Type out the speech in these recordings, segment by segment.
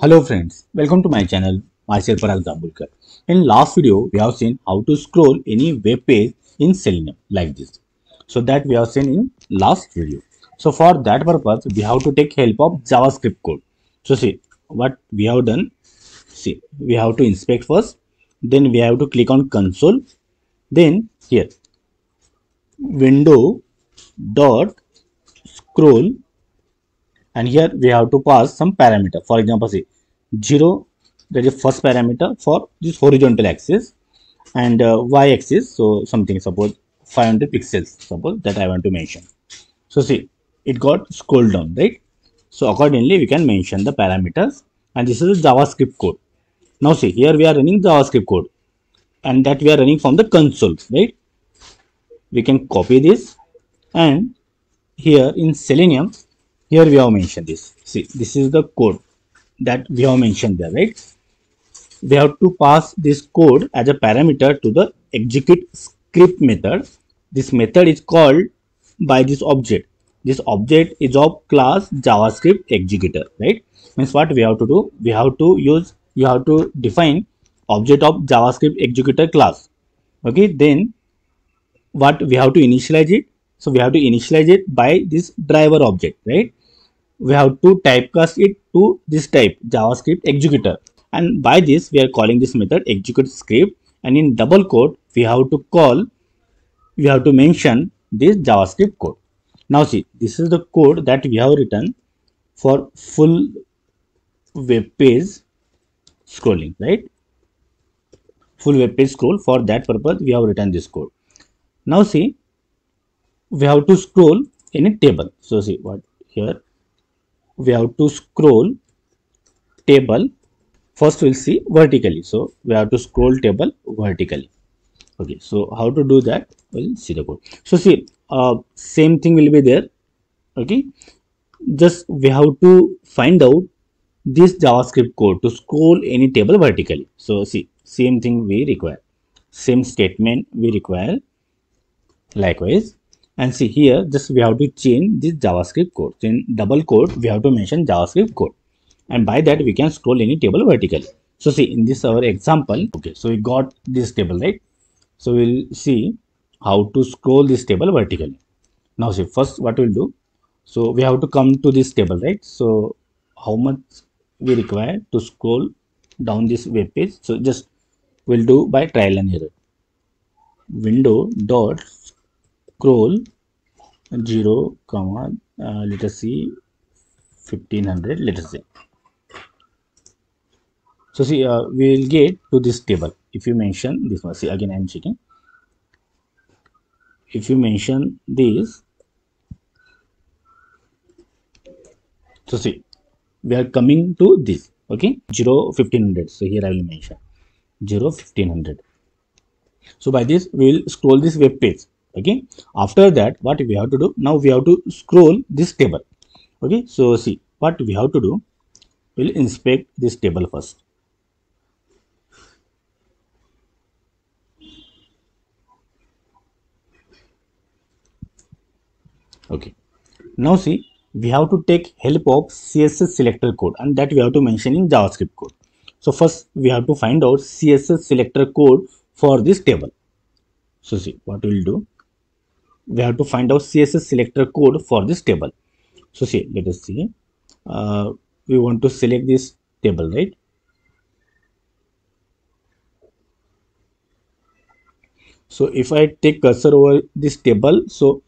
Hello friends, welcome to my channel Marcel Parag Dambulkar. In last video, we have seen how to scroll any web page in Selenium like this. So that we have seen in last video. So for that purpose, we have to take help of JavaScript code. So see what we have done. See, we have to inspect first. Then we have to click on console. Then here, window dot scroll and here we have to pass some parameter for example see 0 that is first parameter for this horizontal axis and uh, y axis so something suppose 500 pixels suppose that i want to mention. So see it got scrolled down right? So accordingly we can mention the parameters and this is javascript code. Now see here we are running javascript code and that we are running from the console right? We can copy this and here in selenium here we have mentioned this. See this is the code that we have mentioned there right? We have to pass this code as a parameter to the execute script method. This method is called by this object. This object is of class javascript executor right? Means what we have to do? We have to use you have to define object of javascript executor class. Okay then what we have to initialize it? So we have to initialize it by this driver object right we have to typecast it to this type javascript executor. And by this we are calling this method execute script. And in double quote we have to call we have to mention this javascript code. Now see this is the code that we have written for full web page scrolling right? Full web page scroll. For that purpose we have written this code. Now see we have to scroll in a table. So see what here we have to scroll table. First we'll see vertically. So we have to scroll table vertically. Okay so how to do that? We'll see the code. So see uh, same thing will be there. Okay just we have to find out this javascript code to scroll any table vertically. So see same thing we require. Same statement we require. Likewise and see here just we have to change this javascript code. In double quote we have to mention javascript code. And by that we can scroll any table vertically. So see in this our example okay so we got this table right? So we'll see how to scroll this table vertically. Now see first what we'll do? So we have to come to this table right? So how much we require to scroll down this web page? So just we'll do by trial and error. Window dot scroll 0 comma uh, let us see 1500 let us say so see uh, we will get to this table. If you mention this one see again i am checking. If you mention this so see we are coming to this okay? 0 1500 so here i will mention. 0 1500 so by this we will scroll this web page okay? After that what we have to do now we have to scroll this table. Okay? So see what we have to do we'll inspect this table first. Okay. Now see we have to take help of css selector code and that we have to mention in javascript code. So first we have to find out css selector code for this table. So see what we will do we have to find out css selector code for this table. So see let us see. Uh, we want to select this table right? So if i take cursor over this table so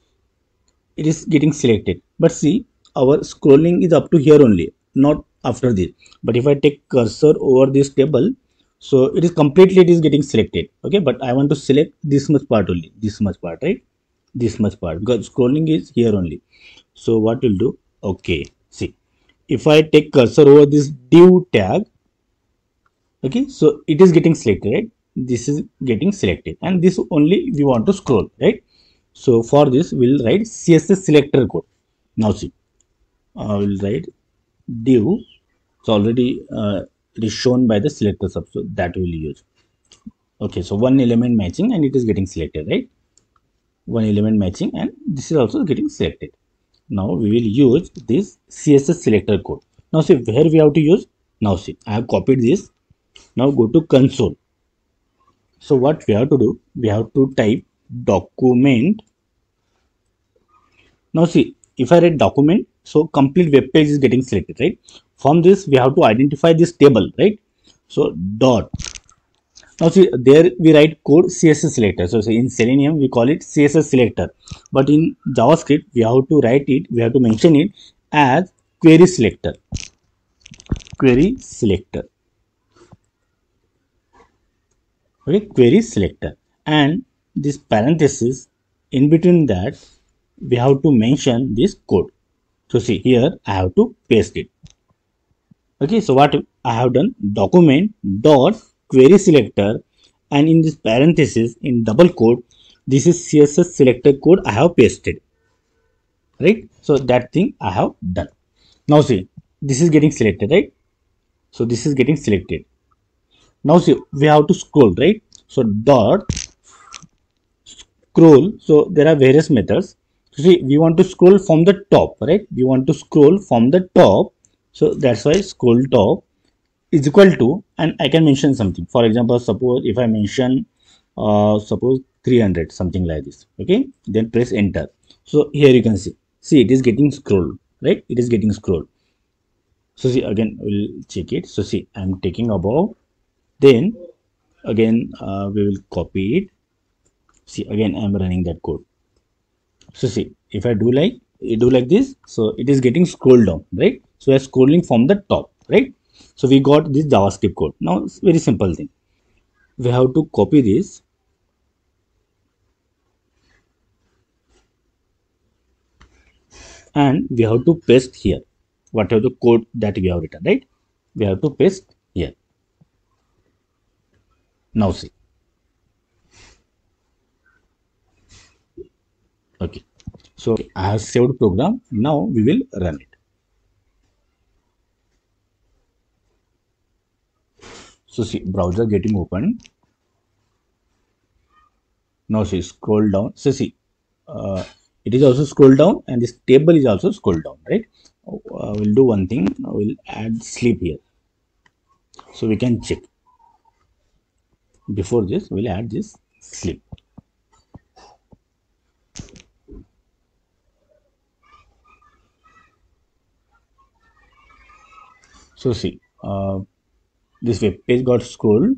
it is getting selected. But see our scrolling is up to here only not after this. But if i take cursor over this table so it is completely it is getting selected. Okay but i want to select this much part only this much part right this much part because scrolling is here only. So what we'll do? Okay see. If i take cursor over this div tag okay so it is getting selected right? This is getting selected. And this only we want to scroll right? So for this we'll write css selector code. Now see. Uh, we'll write div. It's already uh, it is shown by the SelectorsHub. So that we'll use. Okay so one element matching and it is getting selected right one element matching and this is also getting selected. Now we will use this css selector code. Now see where we have to use? Now see i have copied this. Now go to console. So what we have to do? We have to type document. Now see if i write document so complete web page is getting selected right? From this we have to identify this table right? So dot now see there we write code css selector. So, in selenium we call it css selector. But in javascript we have to write it we have to mention it as query selector. Query selector. Okay query selector. And this parenthesis in between that we have to mention this code. So see here i have to paste it. Okay so what i have done? Document dot query selector and in this parenthesis in double quote this is css selector code i have pasted. Right? So that thing i have done. Now see this is getting selected right? So this is getting selected. Now see we have to scroll right? So dot scroll. So there are various methods. So see we want to scroll from the top right? We want to scroll from the top. So that's why scroll top is equal to and i can mention something. For example suppose if i mention uh, suppose 300 something like this okay? Then press enter. So here you can see. See it is getting scrolled right? It is getting scrolled. So see again we'll check it. So see i'm taking above. Then again uh, we will copy it. See again i'm running that code. So see if i do like you do like this so it is getting scrolled down right? So are scrolling from the top right so we got this javascript code. Now it's very simple thing. We have to copy this. And we have to paste here. Whatever the code that we have written right? We have to paste here. Now see. Okay. So i have saved program. Now we will run it so see browser getting open. Now see scroll down. So see uh, it is also scroll down and this table is also scroll down right? Uh, we'll do one thing. We'll add sleep here. So we can check. Before this we'll add this sleep. So see uh, this web page got scrolled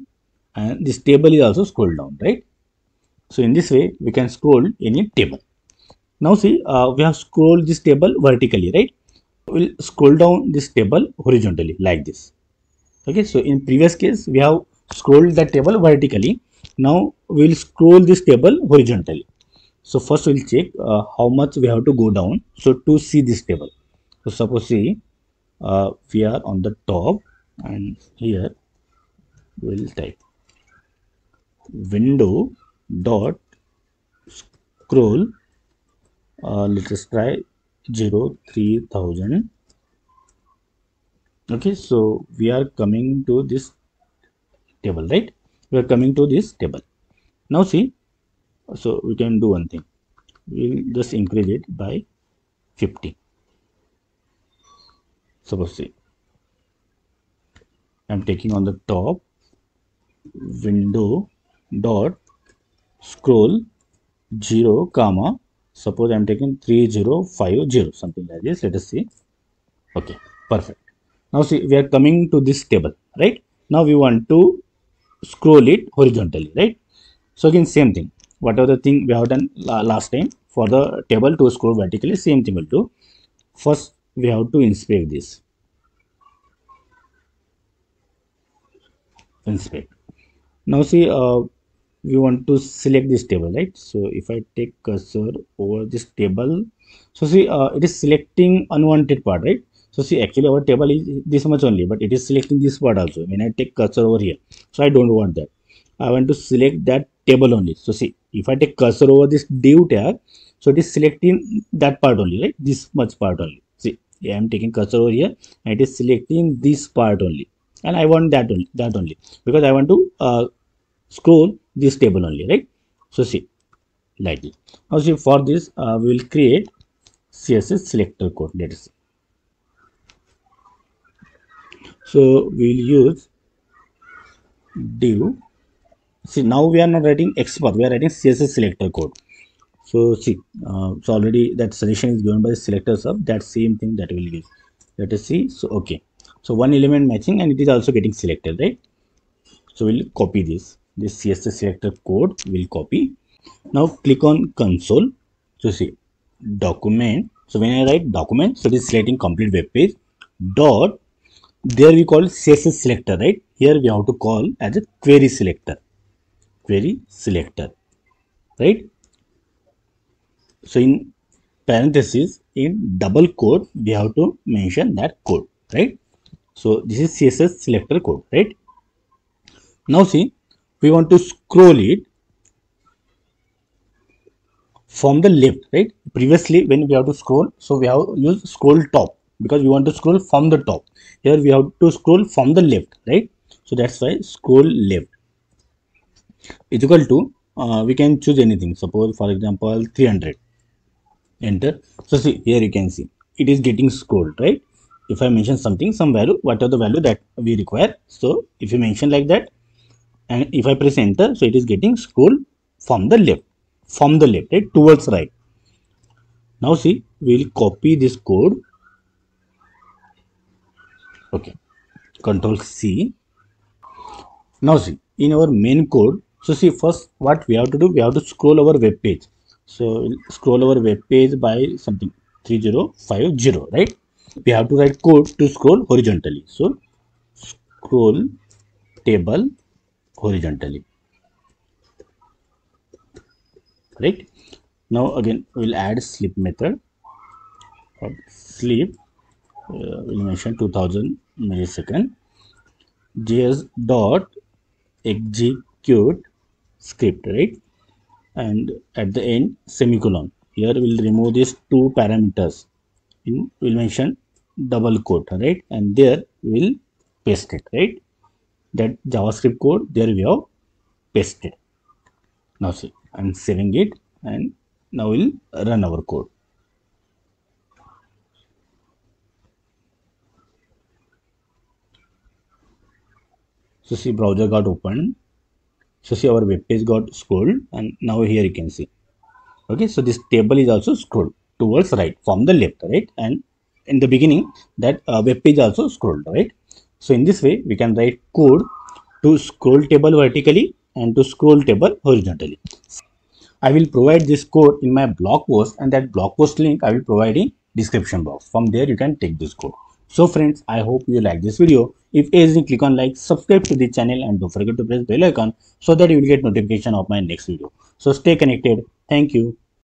and this table is also scrolled down right? So in this way we can scroll any table. Now see uh, we have scrolled this table vertically right? We'll scroll down this table horizontally like this. Okay so in previous case we have scrolled the table vertically. Now we'll scroll this table horizontally. So first we'll check uh, how much we have to go down. So to see this table. So suppose see uh, we are on the top and here we'll type window dot scroll uh, let us try 0 3000 okay so we are coming to this table right? We are coming to this table. Now see so we can do one thing. We'll just increase it by 50 suppose see i'm taking on the top window dot scroll 0 comma suppose i'm taking 3050 something like this let us see. Okay perfect. Now see we are coming to this table right? Now we want to scroll it horizontally right? So again same thing. Whatever the thing we have done last time? For the table to scroll vertically same thing will do. First we have to inspect this inspect. Now see uh, we want to select this table right? So if i take cursor over this table so see uh, it is selecting unwanted part right? So see actually our table is this much only but it is selecting this part also. When i take cursor over here so i don't want that. I want to select that table only. So see if i take cursor over this div tag so it is selecting that part only right? This much part only. See i am taking cursor over here and it is selecting this part only and i want that only that only. Because i want to uh, scroll this table only right? So see like this. Now see for this uh, we will create css selector code let us see. So we'll use div. See now we are not writing xpath we are writing css selector code. So see uh, so already that suggestion is given by the SelectorsHub that same thing that will give let us see. So okay so one element matching and it is also getting selected right? So we'll copy this. This css selector code will copy. Now click on console. So see document. So when i write document so it is selecting complete web page dot there we call css selector right? Here we have to call as a query selector. Query selector right? So in parenthesis in double quote we have to mention that code right so this is css selector code right? Now see we want to scroll it from the left right? Previously when we have to scroll so we have used scroll top because we want to scroll from the top. Here we have to scroll from the left right? So that's why scroll left. Is equal to uh, we can choose anything. Suppose for example 300 enter. So see here you can see. It is getting scrolled right if i mention something some value what are the value that we require? So if you mention like that and if i press enter so it is getting scrolled from the left from the left right towards right. Now see we will copy this code. Okay control c. Now see in our main code so see first what we have to do we have to scroll our web page. So scroll our web page by something 3050 right we have to write code to scroll horizontally. So scroll table horizontally. Right? Now again we'll add sleep method. Sleep uh, we'll mention 2000 millisecond. Js dot execute script right? And at the end semicolon. Here we'll remove these two parameters in we'll mention double quote right? And there we'll paste it right? That javascript code there we have pasted. Now see i'm saving it and now we'll run our code. So see browser got opened. So see our web page got scrolled and now here you can see. Okay so this table is also scrolled towards right from the left right? And in the beginning that uh, web page also scrolled right so in this way we can write code to scroll table vertically and to scroll table horizontally i will provide this code in my blog post and that blog post link i will provide in description box from there you can take this code so friends, I hope you like this video. If anything, click on like, subscribe to the channel and don't forget to press bell icon so that you will get notification of my next video. So stay connected. Thank you.